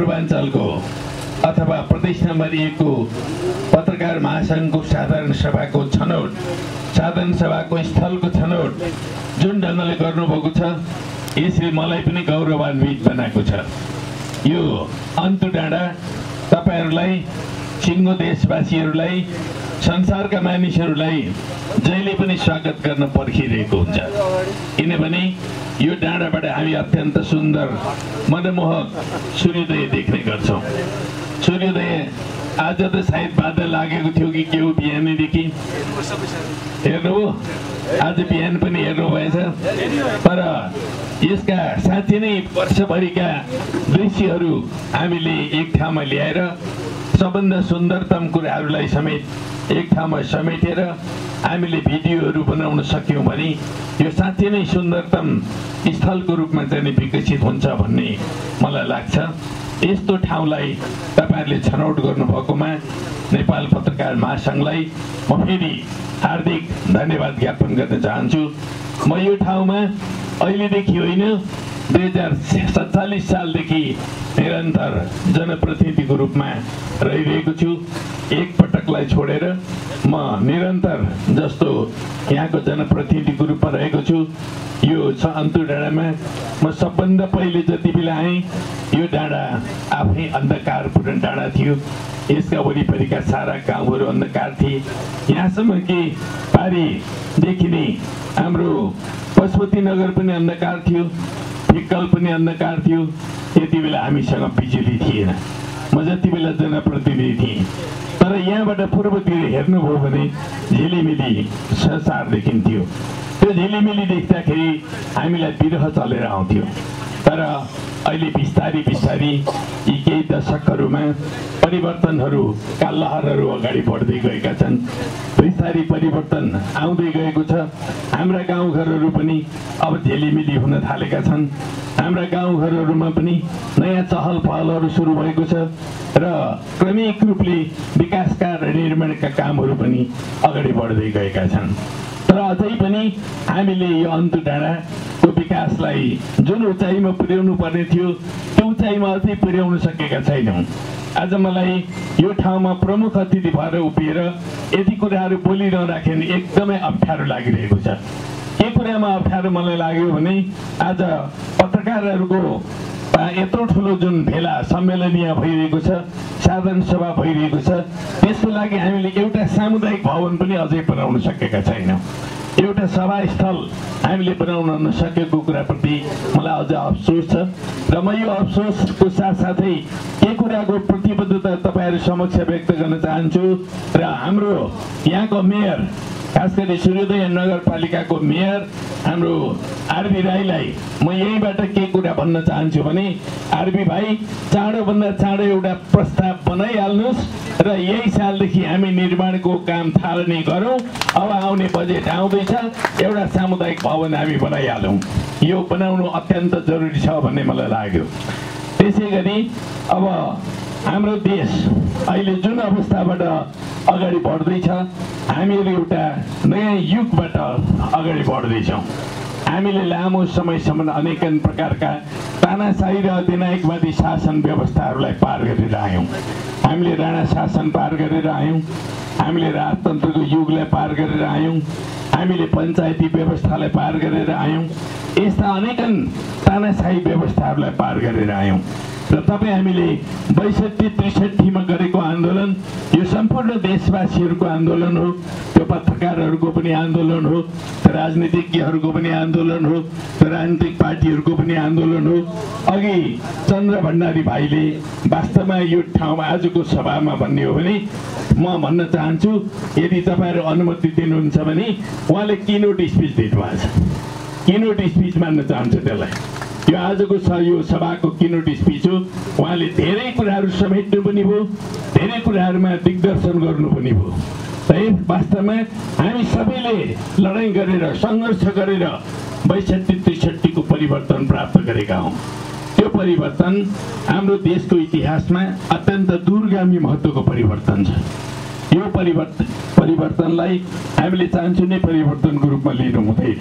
पूर्वाञ्चलको अथवा प्रदेश नम्बर एकको पत्रकार महासङ्घको साधारण सभाको छनौट साधारण सभाको स्थलको छनौट जुन ढङ्गले गर्नुभएको छ यसले मलाई पनि गौरवान्वित बनाएको छ। यो अन्तु डाँडा तपाईँहरूलाई सिङ्गो देशवासीहरूलाई संसारका मानिसहरूलाई जहिले पनि स्वागत गर्न पर्खिरहेको हुन्छ। किनभने यो डाँडाबाट हामी अत्यन्त सुन्दर मनमोहक सूर्योदय देख्ने गर्छौँ। सूर्योदय आज त सायद बादल लागेको थियो कि के हो बिहानैदेखि। हेर्नुभयो आज बिहान पनि हेर्नु भएछ तर यसका साँच्चै नै वर्षभरिका दृश्यहरू हामीले एक ठाउँमा ल्याएर सबभन्दा सुन्दरतम कुराहरूलाई समेत एक ठाउँमा समेटेर हामीले भिडियोहरू बनाउन सक्यौँ भने यो साँच्चै नै सुन्दरतम स्थलको रूपमा चाहिँ विकसित हुन्छ भन्ने मलाई लाग्छ। यस्तो ठाउँलाई तपाईँहरूले छनौट गर्नुभएकोमा नेपाल पत्रकार महासङ्घलाई म फेरि हार्दिक धन्यवाद ज्ञापन गर्न चाहन्छु। म यो ठाउँमा अहिलेदेखि होइन दुई हजार सत्तालिस सालदेखि निरन्तर जनप्रतिनिधिको रूपमा रहिरहेको छु। एकपटकलाई छोडेर म निरन्तर जस्तो यहाँको जनप्रतिनिधिको रूपमा रहेको छु। यो छ अन्तु डाँडामा। म सबभन्दा पहिले जति बेला आएँ यो डाँडा आफै अन्धकारपूर्ण डाँडा थियो। यसका वरिपरिका सारा गाउँहरू अन्धकार थिए। यहाँसम्म कि पारिदेखि नै हाम्रो पशुपति नगर पनि अन्धकार थियो। फिक्कल पनि अन्धकार थियो त्यति बेला हामीसँग बिजुली थिएन। म जति बेला जनप्रतिनिधि थिएँ। तर यहाँबाट पूर्वतिर हेर्नुभयो भने झिलिमिली संसार देखिन्थ्यो त्यो झिलिमिली देख्दाखेरि हामीलाई विरह चलेर आउँथ्यो। तर अहिले बिस्तारी बिस्तारी यी केही दशकहरूमा परिवर्तनहरूका लहरहरू अगाडि बढ्दै गएका छन्। बिस्तारी परिवर्तन आउँदै गएको छ। हाम्रा गाउँघरहरू पनि अब झेलिमिली हुन थालेका छन्। हाम्रा गाउँघरहरूमा पनि नयाँ चहल पहलहरू सुरु भएको छ र क्रमिक रूपले विकासका र निर्माणका कामहरू पनि अगाडि बढ्दै गएका छन्। तर अझै पनि हामीले यो अन्तु डाँडाको विकासलाई जुन उचाइमा पुर्याउनु पर्ने थियो त्यो उचाइमा अझै पुर्याउन सकेका छैनौँ। आज मलाई यो ठाउँमा प्रमुख अतिथि भएर उभिएर यति कुराहरू बोलिरहँदाखेरि एकदमै अप्ठ्यारो लागिरहेको छ। के कुरामा अप्ठ्यारो मलाई लाग्यो भने आज पत्रकारहरूको यत्रो ठुलो जुन भेला सम्मेलनीय भइरहेको छ साधारण सभा भइरहेको छ त्यसको लागि हामीले एउटा सामुदायिक भवन पनि अझै बनाउन सकेका छैनौँ। एउटा सभास्थल हामीले बनाउन नसकेको कुराप्रति मलाई अझ अफसोस छ। र म यो अफसोसको साथसाथै के कुराको प्रतिबद्धता तपाईँहरू समक्ष व्यक्त गर्न चाहन्छु र हाम्रो यहाँको मेयर खास गरी सूर्योदय नगरपालिकाको मेयर हाम्रो आरबी राईलाई म यहीँबाट के कुरा भन्न चाहन्छु भने आरबी भाइ चाँडोभन्दा चाँडो एउटा प्रस्ताव बनाइहाल्नुहोस् र यही सालदेखि हामी निर्माणको काम थाल्ने गरौँ। अब आउने बजेट आउँदैछ एउटा सामुदायिक भवन हामी बनाइहालौँ। यो बनाउनु अत्यन्त जरुरी छ भन्ने मलाई लाग्यो। त्यसै गरी अब हाम्रो देश अहिले जुन अवस्थाबाट अगाडि बढ्दैछ हामीहरू एउटा नयाँ युगबाट अगाडि बढ्दैछौँ। हामीले लामो समयसम्म अनेकन प्रकारका तानाशाही र अधिनायकवादी शासन व्यवस्थाहरूलाई पार गरेर आयौँ। हामीले राणा शासन पार गरेर आयौँ। हामीले राजतन्त्रको युगलाई पार गरेर आयौँ। हामीले पञ्चायती व्यवस्थालाई पार गरेर आयौँ। यस्ता अनेकन तानाशाही व्यवस्थाहरूलाई पार गरेर आयौँ। र तपाईँ हामीले बैसठी त्रिसठीमा गरेको आन्दोलन यो सम्पूर्ण देशवासीहरूको आन्दोलन हो त्यो पत्रकारहरूको पनि आन्दोलन हो त्यो राजनीतिज्ञहरूको पनि आन्दोलन हो त्यो राजनीतिक पार्टीहरूको पनि आन्दोलन हो। अघि चन्द्र भण्डारी भाइले वास्तवमा यो ठाउँमा आजको सभामा भन्ने हो भने म भन्न चाहन्छु यदि तपाईँहरू अनुमति दिनुहुन्छ भने उहाँले किनोट स्पिच दिनुभएको छ। किनोट स्पिच मान्न चाहन्छु त्यसलाई। यो आजको यो सभाको किनोट स्पिच हो। उहाँले धेरै कुराहरू समेट्नु पनि भयो धेरै कुराहरूमा दिग्दर्शन गर्नु पनि भयो। है वास्तवमा हामी सबैले लडाइँ गरेर सङ्घर्ष गरेर बैसठी त्रिसठीको परिवर्तन प्राप्त गरेका हौँ। त्यो परिवर्तन हाम्रो देशको इतिहासमा अत्यन्त दूरगामी महत्त्वको परिवर्तन छ। यो परिवर्तन परिवर्तनलाई हामीले चाहन्छु नै परिवर्तनको रूपमा लिनु हुँदैन।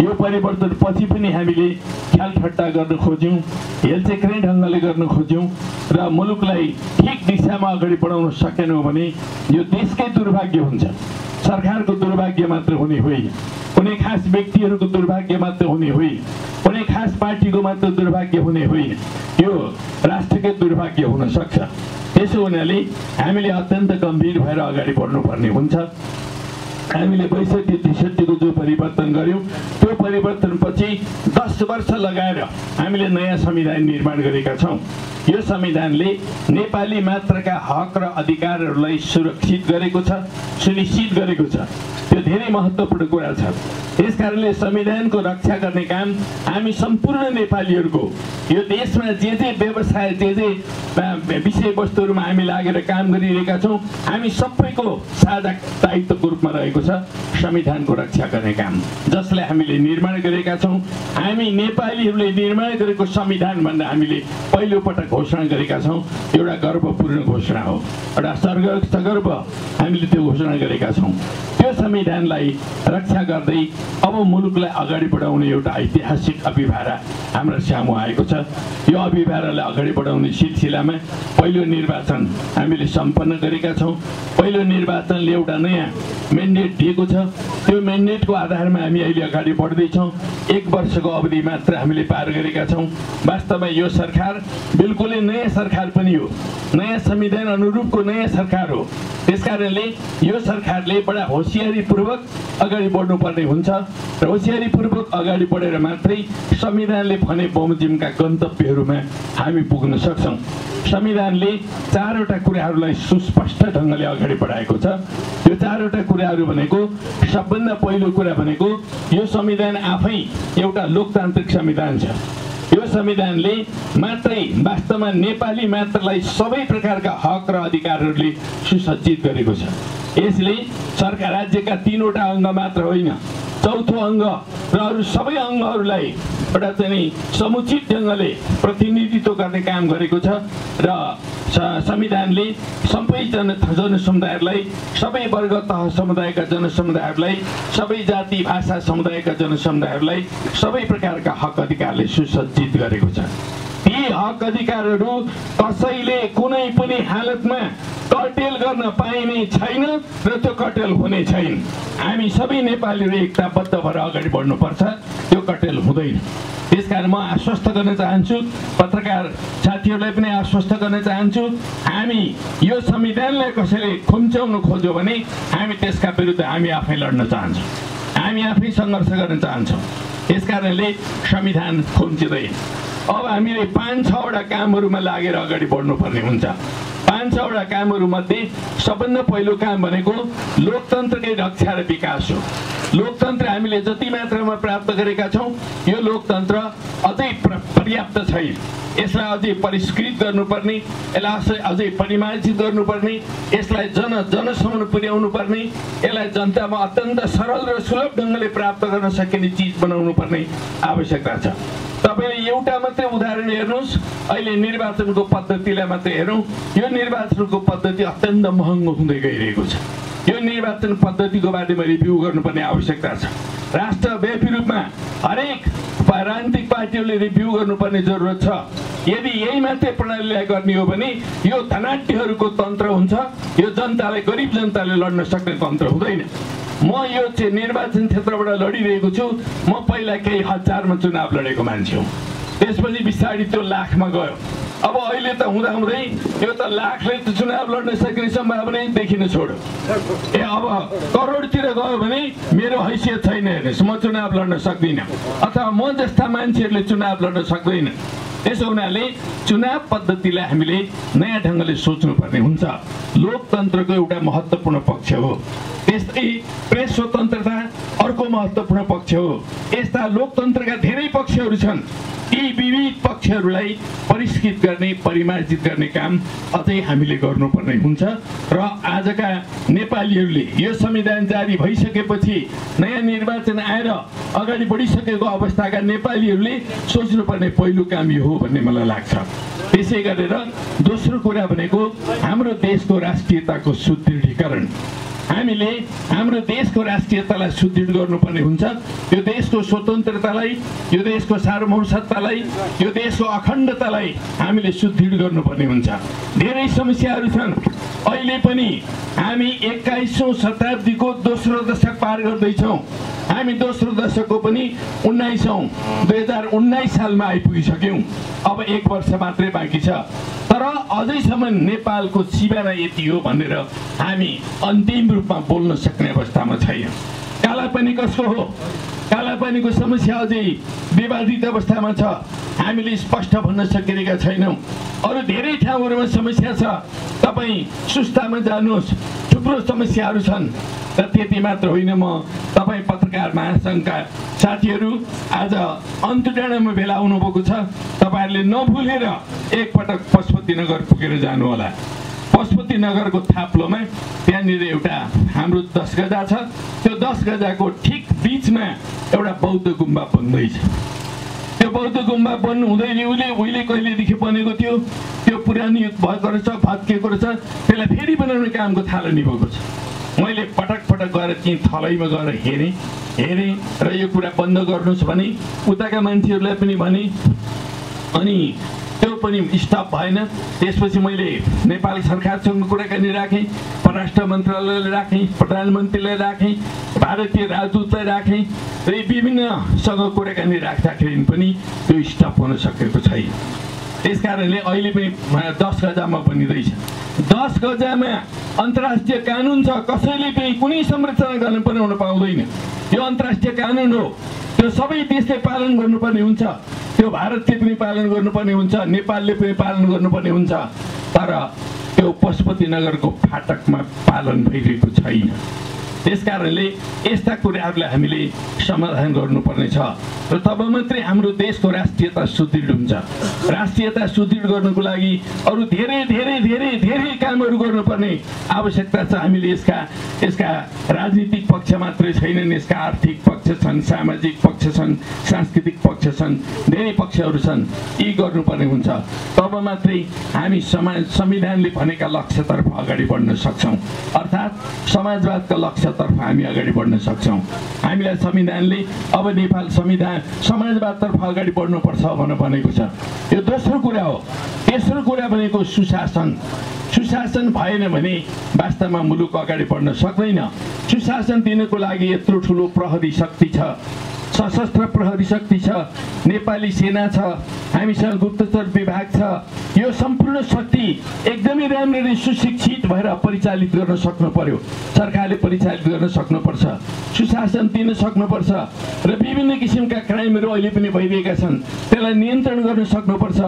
यो परिवर्तन पछि पनि हामीले ख्यालठट्टा गर्न खोज्यौँ हेलचेक्रे ढङ्गले गर्न खोज्यौँ र मुलुकलाई ठिक दिशामा अगाडि बढाउन सकेनौँ भने यो देशकै दुर्भाग्य हुन्छ। सरकारको दुर्भाग्य मात्र हुने होइन। कुनै खास व्यक्तिहरूको दुर्भाग्य मात्र हुने होइन। कुनै खास पार्टीको मात्र दुर्भाग्य हुने होइन। यो राष्ट्रकै दुर्भाग्य हुन सक्छ। त्यसो हुनाले हामीले अत्यन्त गम्भीर भएर अगाडि बढ्नुपर्ने हुन्छ। हामीले बैसठी त्रिसठीको जो परिवर्तन गऱ्यौँ त्यो परिवर्तनपछि दस वर्ष लगाएर हामीले नयाँ संविधान निर्माण गरेका छौँ। यो संविधानले नेपाली मात्रका हक र अधिकारहरूलाई सुरक्षित गरेको छ सुनिश्चित गरेको छ। त्यो धेरै महत्त्वपूर्ण कुरा छ। त्यस कारणले संविधानको रक्षा गर्ने काम हामी सम्पूर्ण नेपालीहरूको यो देशमा जे जे व्यवसाय जे जे विषयवस्तुहरूमा हामी लागेर काम गरिरहेका छौँ हामी सबैको साझा दायित्वको रूपमा रहेको छ संविधानको रक्षा गर्ने काम। जसलाई हामीले निर्माण गरेका छौँ हामी नेपालीहरूले निर्माण गरेको संविधान भन्दा हामीले पहिलोपटक घोषणा गरेका छौँ एउटा गर्वपूर्ण घोषणा हो। एउटा सर्ग सगर्व हामीले त्यो घोषणा गरेका छौँ। त्यो संविधानलाई रक्षा गर्दै अब मुलुकलाई अगाडि बढाउने एउटा ऐतिहासिक अभिभारा हाम्रो सामु आएको छ। यो अभिभारालाई अगाडि बढाउने सिलसिलामा पहिलो निर्वाचन हामीले सम्पन्न गरेका छौँ। पहिलो निर्वाचनले एउटा नयाँ मेन्डेट दिएको छ। त्यो मेन्डेटको आधारमा हामी अहिले अगाडि बढ्दैछौँ। एक वर्षको अवधि मात्र हामीले पार गरेका छौँ। वास्तवमा यो सरकार बिल्कुलै नयाँ सरकार पनि हो। नयाँ संविधान अनुरूपको नयाँ सरकार हो। त्यस कारणले यो सरकारले बडा होसियारीपूर्वक अगाडि बढ्नुपर्ने हुन्छ। र होसियारीपूर्वक अगाडि बढेर मात्रै संविधानले भने बमोजिमका गन्तव्यहरूमा हामी पुग्न सक्छौँ। संविधानले चारवटा कुराहरूलाई सुस्पष्ट ढङ्गले अगाडि बढाएको छ। यो चारवटा कुराहरू भनेको सबभन्दा पहिलो कुरा भनेको यो संविधान आफै एउटा लोकतान्त्रिक संविधान छ। यो संविधानले मात्रै वास्तवमा नेपाली मात्रलाई सबै प्रकारका हक र अधिकारहरूले सुसज्जित गरेको छ। यसले सरकार राज्यका तिनवटा अङ्ग मात्र होइन। चौथो अङ्ग र अरू सबै अङ्गहरूलाई एउटा चाहिँ समुचित ढङ्गले प्रतिनिधित्व गर्ने काम गरेको छ र संविधानले सबै जन जनसमुदायहरूलाई सबै वर्ग तह समुदायका जनसमुदायहरूलाई सबै जाति भाषा समुदायका जनसमुदायहरूलाई सबै प्रकारका हक अधिकारले सुसज्जित गरेको छ। ती हक अधिकारहरू कसैले कुनै पनि हालतमा कटेल गर्न पाइने छैन र त्यो कटेल हुने छैन। हामी सबै नेपालीहरू एकताबद्ध भएर अगाडि बढ्नुपर्छ। त्यो कटेल हुँदैन। त्यसकारण म आश्वस्त गर्न चाहन्छु पत्रकार साथीहरूलाई पनि आश्वस्त गर्न चाहन्छु हामी यो संविधानलाई कसैले खुम्च्याउनु खोज्यो भने हामी त्यसका विरुद्ध हामी आफै लड्न चाहन्छौँ। हामी आफै सङ्घर्ष गर्न चाहन्छौँ। त्यस कारणले संविधान खुम्चिँदैन। अब हामीले पाँच छवटा कामहरूमा लागेर अगाडि बढ्नुपर्ने हुन्छ। पाँच छवटा कामहरूमध्ये सबभन्दा पहिलो काम भनेको लोकतन्त्रकै रक्षा र विकास हो। लोकतन्त्र हामीले जति मात्रामा प्राप्त गरेका छौँ यो लोकतन्त्र अझै पर्याप्त छैन। यसलाई अझै परिष्कृत गर्नुपर्ने यसलाई अझै परिमार्जित गर्नुपर्ने यसलाई जन जनसम्म पुर्याउनु पर्ने यसलाई जनतामा अत्यन्त सरल र सुलभ ढङ्गले प्राप्त गर्न सकिने चिज बनाउनु पर्ने आवश्यकता छ। तपाईँले एउटा मात्रै उदाहरण हेर्नुहोस्। अहिले निर्वाचनको पद्धतिलाई मात्रै हेरौँ। यो निर्वाचनको पद्धति अत्यन्त महँगो हुँदै गइरहेको छ। यो निर्वाचन पद्धतिको बारेमा रिभ्यू गर्नुपर्ने आवश्यकता छ। राष्ट्रव्यापी रूपमा हरेक राजनीतिक पार्टीहरूले रिभ्यू गर्नुपर्ने जरुरत छ। यदि यही मात्रै प्रणालीलाई गर्ने हो भने यो धनाट्यहरूको तन्त्र हुन्छ। यो जनतालाई गरिब जनताले लड्न सक्ने तन्त्र हुँदैन। म यो चाहिँ निर्वाचन क्षेत्रबाट लडिरहेको छु। म पहिला केही हजारमा चुनाव लडेको मान्छे हो। त्यसपछि बिस्तारै त्यो लाखमा गयो। अब अहिले त हुँदा हुँदै यो त लाखले चुनाव लड्न सक्ने सम्भावना देखिन छोड्यो। ए अब करोडतिर गयो भने मेरो हैसियत छैन हेर्नुहोस् म चुनाव लड्न सक्दिनँ। अथवा म जस्ता मान्छेहरूले चुनाव लड्न सक्दैन। त्यसो हुनाले चुनाव पद्धतिलाई हामीले नयाँ ढङ्गले सोच्नुपर्ने हुन्छ। लोकतन्त्रको एउटा महत्त्वपूर्ण पक्ष हो। त्यस्तै प्रेस स्वतन्त्रता अर्को महत्त्वपूर्ण पक्ष हो। यस्ता लोकतन्त्रका धेरै पक्षहरू छन्। यी विविध पक्षहरूलाई परिष्कृत गर्ने परिमार्जित गर्ने काम अझै हामीले गर्नुपर्ने हुन्छ र आजका नेपालीहरूले यो संविधान जारी भइसकेपछि नयाँ निर्वाचन आएर अगाडि बढिसकेको अवस्थाका नेपालीहरूले सोच्नुपर्ने पहिलो काम यो हो भन्ने मलाई लाग्छ। त्यसै गरेर दोस्रो कुरा भनेको हाम्रो देशको राष्ट्रियताको सुदृढीकरण। हामीले हाम्रो देशको राष्ट्रियतालाई सुदृढ गर्नुपर्ने हुन्छ। यो देशको स्वतन्त्रतालाई यो देशको सार्वभौमसत्तालाई यो देशको अखण्डतालाई हामीले सुदृढ गर्नुपर्ने हुन्छ। धेरै समस्याहरू छन्। अहिले पनि हामी एक्काइसौँ शताब्दीको दोस्रो दशक पार गर्दैछौँ। हामी दोस्रो दशकको पनि उन्नाइसौँ दुई हजार उन्नाइस सालमा आइपुगिसक्यौँ। अब एक वर्ष मात्रै बाँकी छ। तर अझैसम्म नेपालको सिमाना यति हो भनेर हामी अन्तिम रूपमा बोल्न सक्ने अवस्थामा छैन। कालापानी कसको हो? कालापानीको समस्या अझै विवादित अवस्थामा छ। हामीले स्पष्ट भन्न सकिरहेका छैनौँ। अरू धेरै ठाउँहरूमा समस्या छ। तपाईँ सुस्तामा जानुहोस्। थुप्रो समस्याहरू छन्। र त्यति मात्र होइन म तपाईँ पत्रकार महासङ्घका साथीहरू आज अन्तडाँडामा भेला आउनुभएको छ। तपाईँहरूले नभुलेर एकपटक पशुपतिनगर पुगेर जानुहोला। पशुपतिनगरको थाप्लोमा त्यहाँनिर एउटा हाम्रो दस गजा छ। त्यो दस गजाको ठिक बिचमा एउटा बौद्ध गुम्बा बन्दैछ। बौद्ध गुम्बा बन्नु हुँदैन। उसले उहिले कहिलेदेखि बनेको थियो त्यो पुरानो भएको रहेछ भत्किएको रहेछ। त्यसलाई फेरि बनाउने कामको थालनी भएको छ। मैले पटक पटक गएर त्यहीँ थलैमा गएर हेरेँ हेरेँ र यो कुरा बन्द गर्नुहोस् भने उताका मान्छेहरूलाई पनि भने अनि त्यो पनि स्टप भएन। त्यसपछि मैले नेपाली सरकारसँग कुराकानी राखेँ परराष्ट्र मन्त्रालयलाई राखेँ प्रधानमन्त्रीलाई राखेँ भारतीय राजदूतलाई राखेँ र यी विभिन्नसँग कुराकानी राख्दाखेरि पनि त्यो स्टप हुन सकेको छैन। त्यस कारणले अहिले पनि दस गजामा बनिँदैछ। दस गजामा अन्तर्राष्ट्रिय कानुन छ कसैले पनि कुनै संरचना गर्न बनाउन पाउँदैन। यो अन्तर्राष्ट्रिय कानुन हो। त्यो सबै देशले पालन गर्नुपर्ने हुन्छ। त्यो भारतले पनि पालन गर्नुपर्ने हुन्छ नेपालले पनि पालन गर्नुपर्ने हुन्छ। तर त्यो पशुपतिनगरको फाटकमा पालन भइरहेको छैन। त्यस कारणले यस्ता कुराहरूलाई हामीले समाधान गर्नुपर्ने छ र तब मात्रै हाम्रो देशको राष्ट्रियता सुदृढ हुन्छ। राष्ट्रियता सुदृढ गर्नुको लागि अरू धेरै धेरै धेरै धेरै कामहरू गर्नुपर्ने आवश्यकता छ। हामीले यसका यसका राजनीतिक पक्ष मात्रै छैनन् यसका आर्थिक पक्ष छन् सामाजिक पक्ष छन् सांस्कृतिक पक्ष छन् धेरै पक्षहरू छन्। यी गर्नुपर्ने हुन्छ। तब मात्रै हामी समाज संविधानले भनेका लक्ष्यतर्फ अगाडि बढ्न सक्छौँ। अर्थात् समाजवादका लक्ष्यतर्फ हामी अगाडि बढ्न सक्छौँ। हामीलाई संविधानले अब नेपाल संविधान समाजवादतर्फ अगाडि बढ्नुपर्छ भनेर भनेको छ। यो दोस्रो कुरा हो। तेस्रो कुरा भनेको सुशासन। सुशासन भएन भने वास्तवमा मुलुक अगाडि बढ्न सक्दैन। सुशासन दिनको लागि यत्रो ठुलो प्रहरी शक्ति छ। सशस्त्र प्रहरी शक्ति छ नेपाली सेना छ हामीसँग गुप्तचर विभाग छ। यो सम्पूर्ण शक्ति एकदमै राम्ररी सुशिक्षित भएर परिचालित गर्न सक्नु पर्यो सरकारले परिचालित गर्न सक्नुपर्छ। सुशासन दिन सक्नुपर्छ। र विभिन्न किसिमका क्राइमहरू अहिले पनि भइरहेका छन्। त्यसलाई नियन्त्रण गर्न सक्नुपर्छ।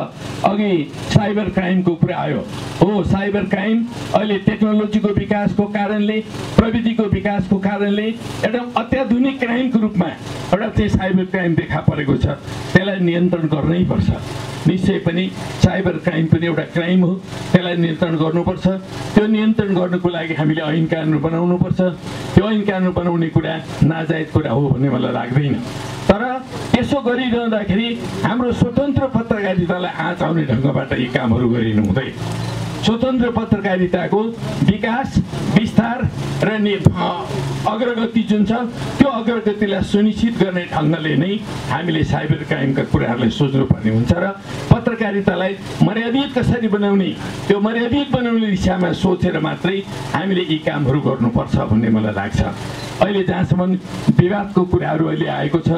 अघि साइबर क्राइमको कुरा आयो। हो साइबर क्राइम अहिले टेक्नोलोजीको विकासको कारणले प्रविधिको विकासको कारणले एउटा अत्याधुनिक क्राइमको रूपमा एउटा चाहिँ साइबर क्राइम देखा परेको छ त्यसलाई नियन्त्रण गर्नै पर्छ। निश्चय पनि साइबर क्राइम पनि एउटा क्राइम हो। त्यसलाई नियन्त्रण गर्नुपर्छ। त्यो नियन्त्रण गर्नुको लागि हामीले ऐन कानुन बनाउनुपर्छ त्यो ऐन कानुन बनाउने कुरा नाजायज कुरा हो भन्ने मलाई लाग्दैन। तर यसो गरिरहँदाखेरि हाम्रो स्वतन्त्र पत्रकारितालाई आँच आउने ढङ्गबाट यी कामहरू गरिनु हुँदैन। स्वतन्त्र पत्रकारिताको विकास विस्तार र अग्रगति जुन छ त्यो अग्रगतिलाई सुनिश्चित गर्ने ढङ्गले नै हामीले साइबर क्राइमका कुराहरूलाई सोच्नुपर्ने हुन्छ र पत्रकारितालाई मर्यादित कसरी बनाउने त्यो मर्यादित बनाउने दिशामा सोचेर मात्रै हामीले यी कामहरू गर्नुपर्छ भन्ने मलाई लाग्छ। अहिले जहाँसम्म विवादको कुराहरू अहिले आएको छ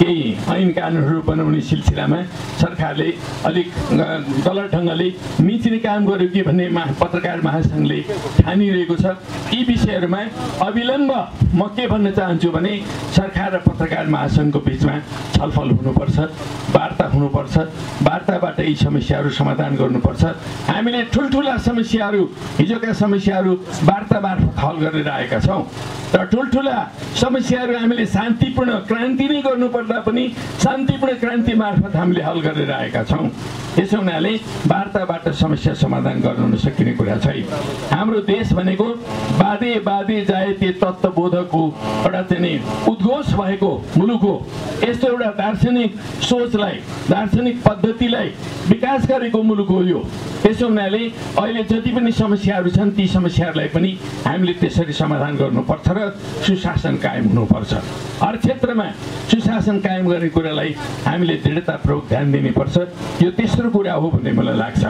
केही ऐन कानुनहरू बनाउने सिलसिलामा सरकारले अलिक गलत ढङ्गले मिच्ने काम गर्यो कि भन्ने मा पत्रकार महासङ्घले ठानिरहेको छ। यी विषयहरूमा अविलम्ब म के भन्न चाहन्छु भने सरकार र पत्रकार महासङ्घको बिचमा छलफल हुनुपर्छ वार्ता हुनुपर्छ वार्ताबाट यी समस्याहरू समाधान गर्नुपर्छ। हामीले ठुल्ठुला समस्याहरू हिजोका समस्याहरू वार्ता मार्फत हल गरेर आएका छौँ। र ठुल्ठुला समस्याहरू हामीले शान्तिपूर्ण क्रान्ति नै गर्नुपर्दा पनि शान्तिपूर्ण क्रान्ति मार्फत हामीले हल गरेर आएका छौँ। यसो हुनाले वार्ताबाट समस्या समाधान गर्न नसकिने कुरा छैन। हाम्रो देश भनेको बाधे बाधे जायते तत्त्वबोधकको एउटा चाहिँ उद्घोष भएको मुलुक हो। यस्तो एउटा दार्शनिक सोचलाई दार्शनिक पद्धतिलाई विकास गरेको मुलुक हो यो। त्यसो हुनाले अहिले जति पनि समस्याहरू छन् ती समस्याहरूलाई पनि हामीले त्यसरी समाधान गर्नुपर्छ र सुशासन कायम हुनुपर्छ। हर क्षेत्रमा सुशासन कायम गर्ने कुरालाई हामीले दृढतापूर्वक ध्यान दिनुपर्छ। यो तेस्रो कुरा हो भन्ने मलाई लाग्छ।